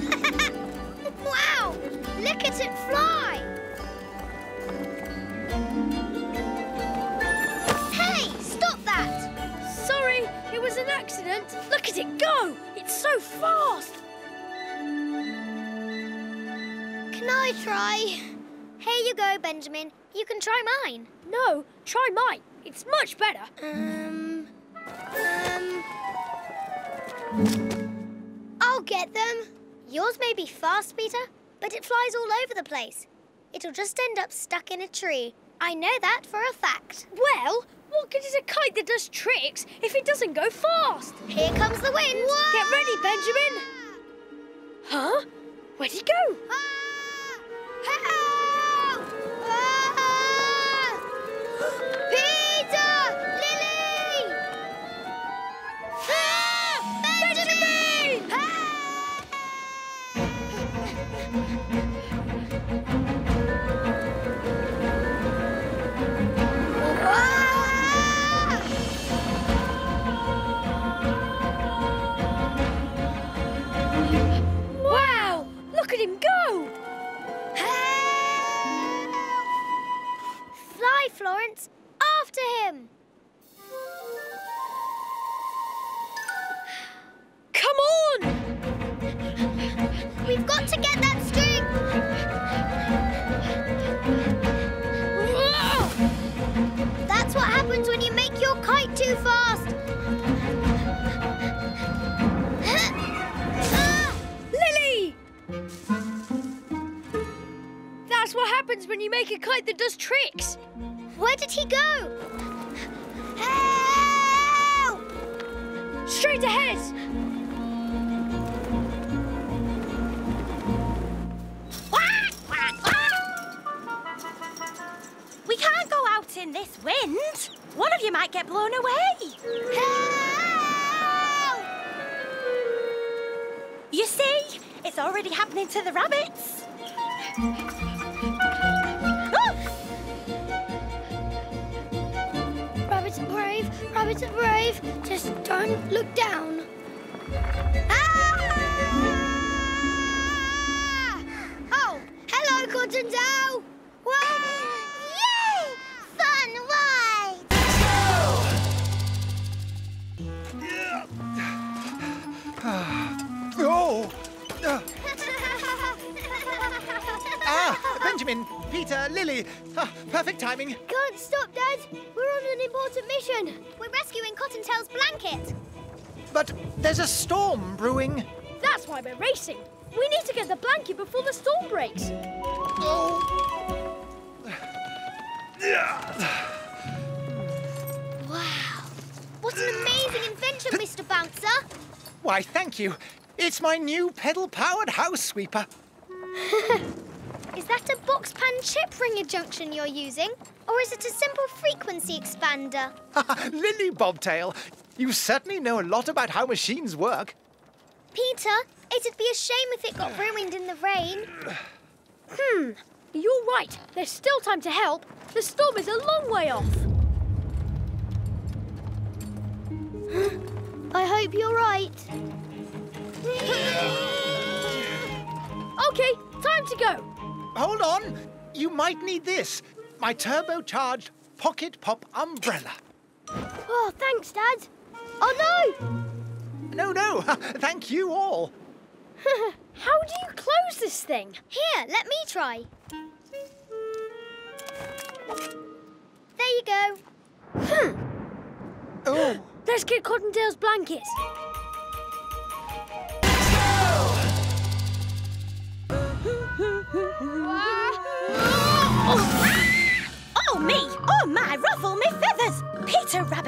wow! Look at it fly! Hey, stop that! Sorry, it was an accident. Look at it go! It's so fast! Can I try? Here you go, Benjamin. You can try mine. No, try mine. It's much better. Um. Um. I'll get them. Yours may be fast, Peter, but it flies all over the place. It'll just end up stuck in a tree. I know that for a fact. Well, what good is a kite that does tricks if it doesn't go fast? Here comes the wind. Get ready, Benjamin. Huh? Where'd he go? Ah! That's what happens when you make a kite that does tricks. Where did he go? Help! Straight ahead! We can't go out in this wind. One of you might get blown away. Help! You see, it's already happening to the rabbits. Brave, rabbits brave. Just don't look down. Ah! Peter, Lily. Ah, perfect timing. Can't stop, Dad. We're on an important mission. We're rescuing Cottontail's blanket. But there's a storm brewing. That's why we're racing. We need to get the blanket before the storm breaks. Oh! Wow. What an amazing invention, Mr. Bouncer. Why, thank you. It's my new pedal-powered house sweeper. Is that a box pan chip ringer junction you're using? Or is it a simple frequency expander? Lily Bobtail, you certainly know a lot about how machines work. Peter, it'd be a shame if it got ruined in the rain. Hmm, you're right. There's still time to help. The storm is a long way off. I hope you're right. Okay, time to go. Hold on. You might need this. My turbocharged pocket pop umbrella. Oh, thanks, Dad. Oh, no! No, no. Thank you all. How do you close this thing? Here, let me try. There you go. Hmm. Oh. Let's get Cottontail's blanket.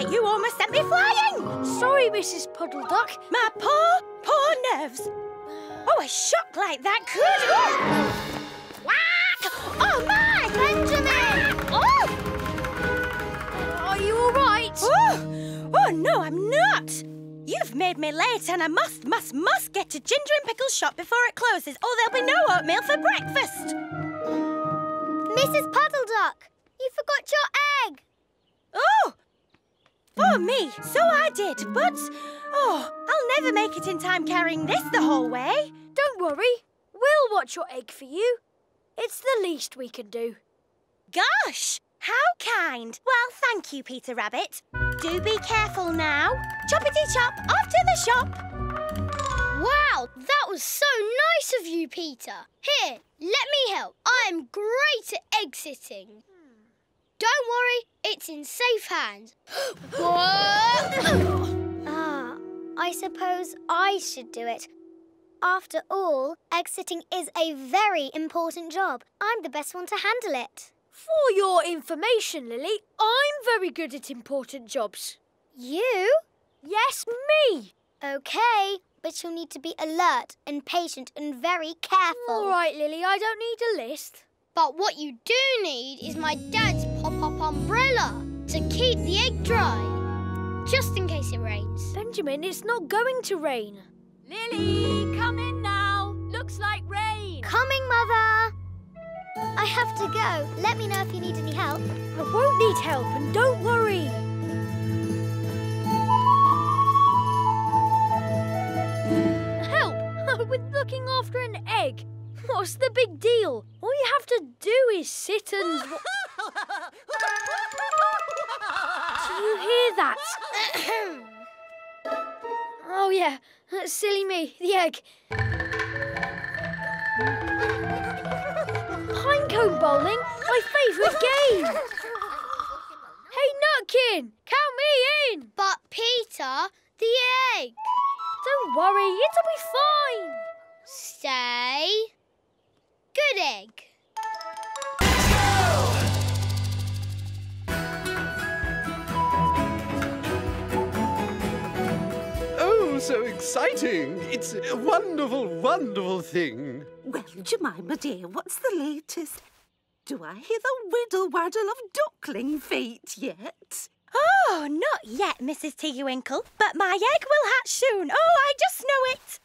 Rabbit, you almost sent me flying! Sorry, Mrs. Puddle Duck. My poor, poor nerves. Oh, a shock like that could... Oh, Whack! oh my! Benjamin! Oh! Are you all right? oh! Oh, no, I'm not! You've made me late and I must, must, must get to Ginger and Pickle's shop before it closes or there'll be no oatmeal for breakfast. Mrs. Puddle Duck, you forgot your egg. Oh! Oh, me, so I did, but... Oh, I'll never make it in time carrying this the whole way. Don't worry. We'll watch your egg for you. It's the least we can do. Gosh, how kind. Well, thank you, Peter Rabbit. Do be careful now. Choppity chop, off to the shop. Wow, that was so nice of you, Peter. Here, let me help. I'm great at egg sitting. Don't worry, it's in safe hands. ah, I suppose I should do it. After all, egg sitting is a very important job. I'm the best one to handle it. For your information, Lily, I'm very good at important jobs. You? Yes, me. Okay, but you'll need to be alert and patient and very careful. All right, Lily, I don't need a list. But what you do need is my dad's pop-up umbrella to keep the egg dry. Just in case it rains. Benjamin, it's not going to rain. Lily, come in now. Looks like rain. Coming, Mother. I have to go. Let me know if you need any help. I won't need help, and don't worry. Help? With looking after an egg. What's the big deal? All you have to do is sit and... do you hear that? oh, yeah. Silly me. The egg. Pinecone bowling? My favourite game. hey, Nutkin! Count me in! But, Peter, the egg. Don't worry, it'll be fine. Stay. Good egg. Oh, so exciting! It's a wonderful, wonderful thing. Well, Jemima dear, what's the latest? Do I hear the widdle waddle of duckling feet yet? Oh, not yet, Mrs. Tiggywinkle, but my egg will hatch soon. Oh, I just know it.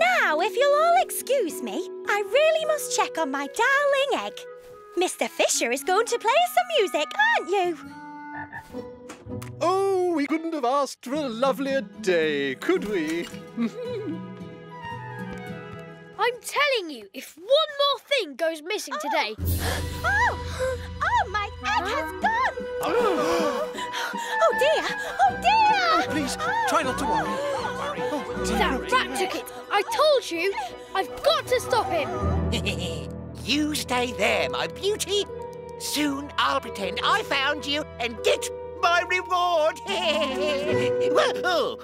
Now, if you'll all excuse me, I really must check on my darling egg. Mr. Fisher is going to play us some music, aren't you? Oh, we couldn't have asked for a lovelier day, could we? I'm telling you, if one more thing goes missing oh. today... Oh! Oh, my egg has gone! oh, dear! Oh, dear! Please, try not to worry. Oh, Oh. That rat took it! I told you! I've got to stop him! you stay there, my beauty. Soon I'll pretend I found you and get my reward.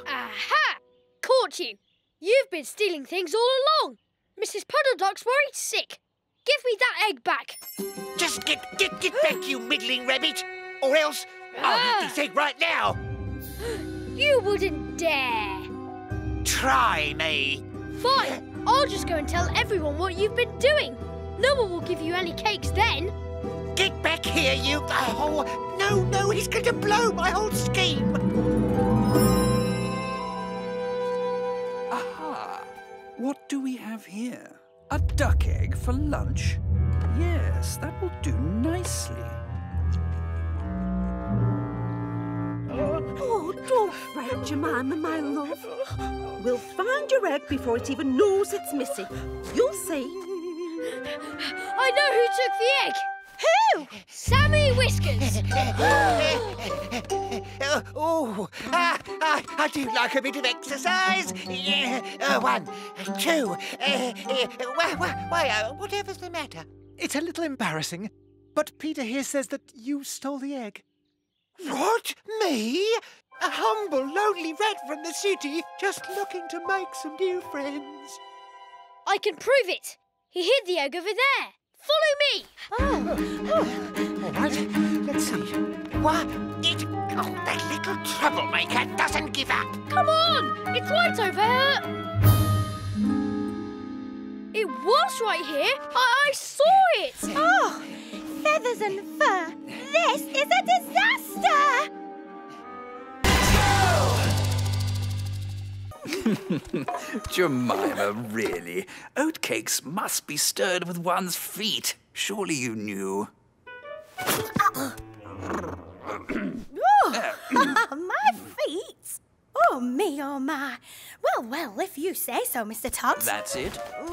Aha! Caught you! You've been stealing things all along! Mrs. Puddleduck's worried sick. Give me that egg back. Just get, get, get back, you middling rabbit, or else I'll eat this egg right now. You wouldn't dare. Try me. Fine. I'll just go and tell everyone what you've been doing. No one will give you any cakes then. Get back here, you... Oh, no, no, he's going to blow my whole scheme. Aha! What do we have here? A duck egg for lunch? Yes, that will do nicely. Jemima, my love. We'll find your egg before it even knows it's missing. You'll see. I know who took the egg. Who? Sammy Whiskers. Uh, oh, ah, ah, I do like a bit of exercise. Yeah, uh, one, two. Uh, uh, why, why, why uh, whatever's the matter? It's a little embarrassing, but Peter here says that you stole the egg. What? Me? A humble, lonely rat from the city, just looking to make some new friends. I can prove it. He hid the egg over there. Follow me. Oh. All right, let's see. What? It, oh, that little troublemaker doesn't give up. Come on. It's right over here. It was right here. I, I saw it. Oh, feathers and fur. This is a disaster! Jemima, really? Oatcakes must be stirred with one's feet. Surely you knew. my feet? Oh, me, oh, my. Well, well, if you say so, Mr. Todd. That's it.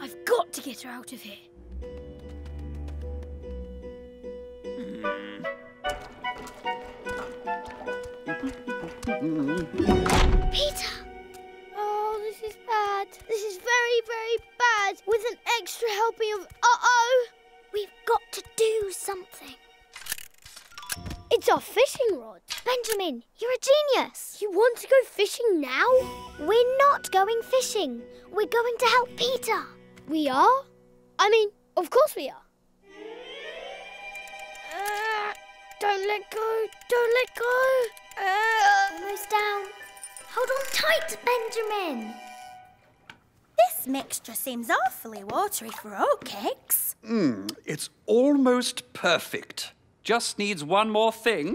I've got to get her out of here. Hmm. Peter! Oh, this is bad. This is very, very bad. With an extra helping of uh-oh. We've got to do something. It's our fishing rod. Benjamin, you're a genius. You want to go fishing now? We're not going fishing. We're going to help Peter. We are? I mean, of course we are. Uh, don't let go. Don't let go. Almost down. Hold on tight, Benjamin. This mixture seems awfully watery for oatcakes. Mmm, it's almost perfect. Just needs one more thing.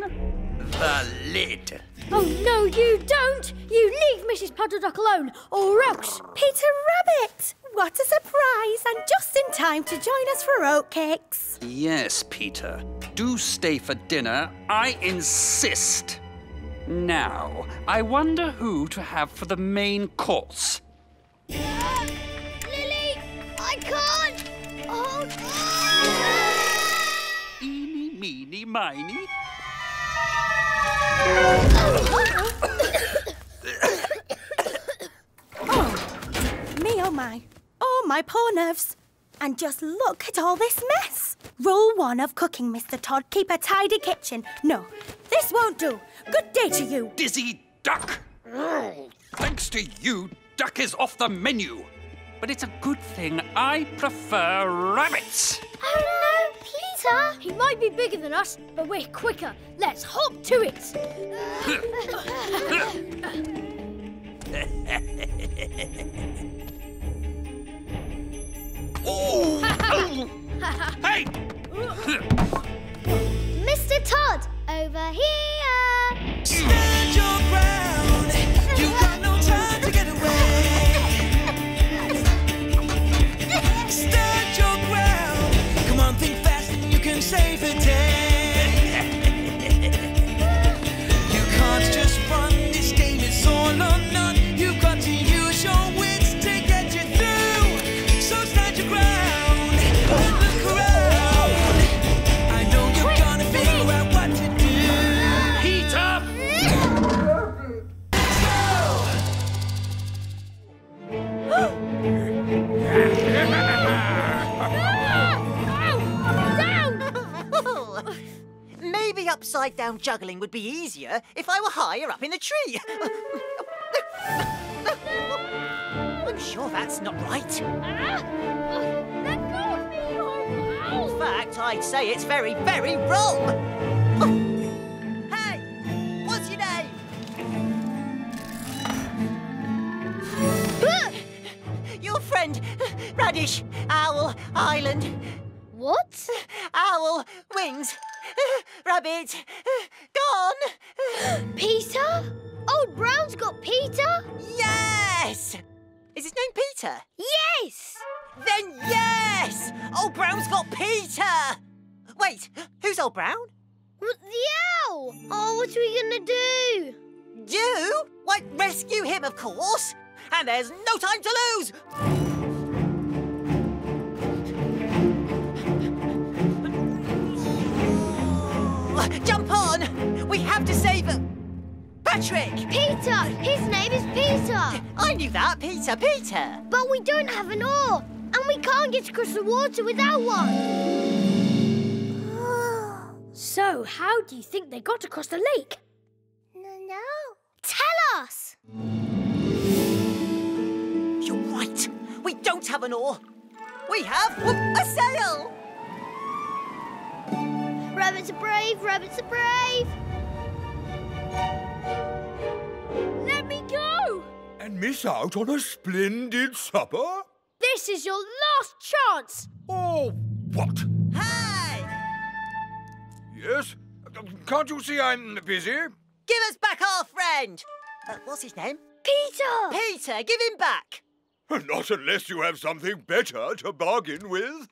The lid. Oh, no, you don't! You leave Mrs. Puddle Duck alone, or else. Peter Rabbit! What a surprise! And just in time to join us for oatcakes. Yes, Peter. Do stay for dinner. I insist. Now, I wonder who to have for the main course. Lily, I can't. Oh, Eeny, meeny, miny. Oh, me, oh my. Oh, my poor nerves. And just look at all this mess. Rule one of cooking, Mr. Todd. Keep a tidy kitchen. No, this won't do. Good day to you. Dizzy duck. Thanks to you, duck is off the menu. But it's a good thing I prefer rabbits. oh no, Peter. He might be bigger than us, but we're quicker. Let's hop to it. Hey! Mr. Todd, over here. Upside down juggling would be easier if I were higher up in the tree. I'm sure that's not right. In fact, I'd say it's very, very wrong. Hey, what's your name? Your friend, Radish, Owl, Island. What? Owl, wings, rabbit, gone. Peter? Old Brown's got Peter? Yes! Is his name Peter? Yes! Then yes! Old Brown's got Peter! Wait, who's Old Brown? What the owl? Oh, what are we gonna do? Do? Why, rescue him, of course! And there's no time to lose! Jump on! We have to save him! Patrick! Peter! His name is Peter! I knew that, Peter, Peter! But we don't have an oar, and we can't get across the water without one. So, how do you think they got across the lake? No. no. Tell us! You're right. We don't have an oar. We have a sail! Rabbits are brave, rabbits are brave! Let me go! And miss out on a splendid supper? This is your last chance! Oh, what? Hey! Yes? Can't you see I'm busy? Give us back our friend! Uh, what's his name? Peter! Peter, give him back! Not unless you have something better to bargain with.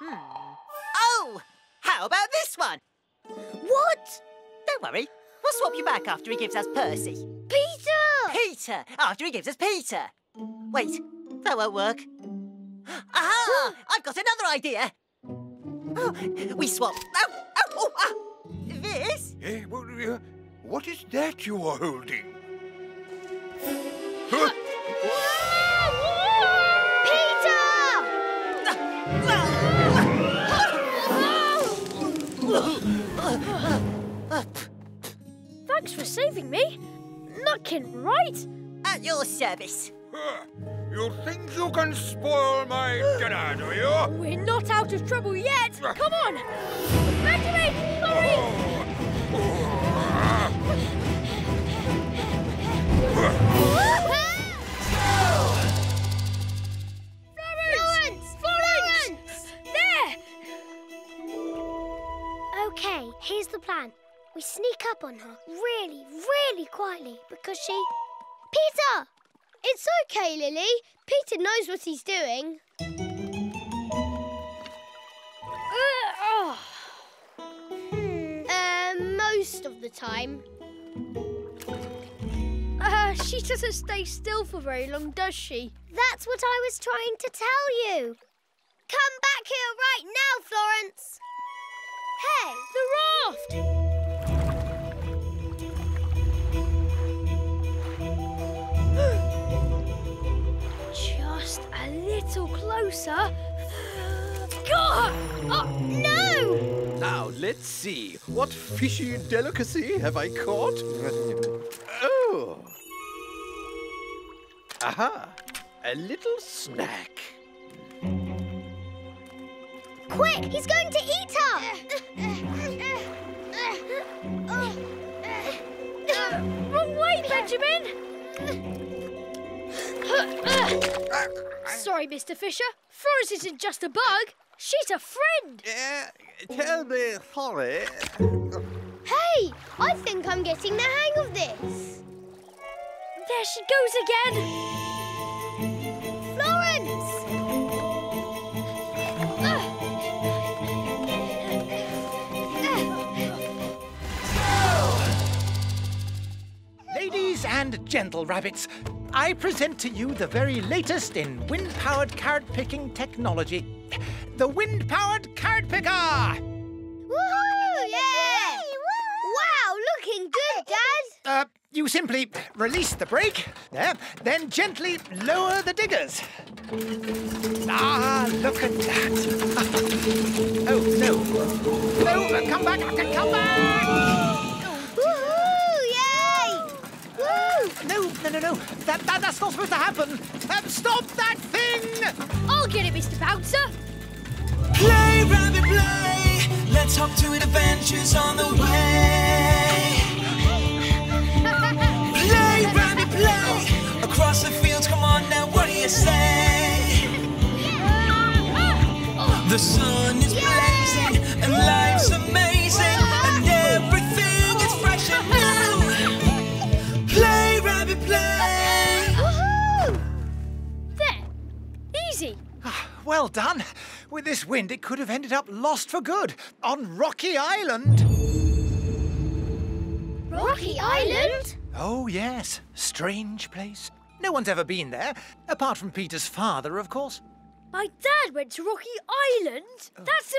Hmm. Oh! How about this one? What? Don't worry, We'll swap you back after he gives us Percy. Peter! Peter! After he gives us Peter. Wait, that won't work. Aha! I've got another idea. Oh, we swap. Oh, oh, oh, ah. This? Eh, what, uh, what is that you are holding? Huh? Saving me. Looking right. At your service. You think you can spoil my dinner, do you? We're not out of trouble yet. Come on. Benjamin, hurry. Florence! We sneak up on her really, really quietly because she. Peter! It's okay, Lily. Peter knows what he's doing. oh. Uh, most of the time. Uh, she doesn't stay still for very long, does she? That's what I was trying to tell you. Come back here right now, Florence. Hey! The raft! Closer. God! Oh, no! Now, let's see. What fishy delicacy have I caught? Oh. Aha. A little snack. Quick! He's going to eat her! Wrong way, Benjamin! Sorry, Mr. Fisher. Florence isn't just a bug. She's a friend. Uh, tell me sorry. Hey! I think I'm getting the hang of this. There she goes again. Florence! Ladies and gentle rabbits, I present to you the very latest in wind-powered carrot-picking technology. The wind-powered carrot picker! Woohoo! Yeah! Wow, looking good, Dad. Uh, you simply release the brake, there, then gently lower the diggers. Ah, look at that. oh, no. No, come back, come back! No, no, no, no. That, that, that's not supposed to happen. Um, stop that thing! I'll get it, Mr. Bouncer. Play, rabbit, play. Let's hop to adventures on the way. Play, rabbit, play. Across the fields, come on now, what do you say? The sun Well done. With this wind, it could have ended up lost for good on Rocky Island. Rocky Island? Oh, yes. Strange place. No one's ever been there, apart from Peter's father, of course. My dad went to Rocky Island. That's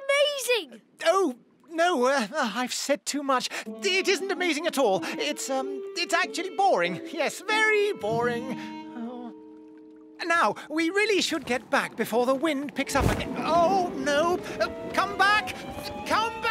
amazing. Oh, no, uh, I've said too much. It isn't amazing at all. It's, um, it's actually boring. Yes, very boring. Now, we really should get back before the wind picks up again. Oh, no. Uh, come back! come back.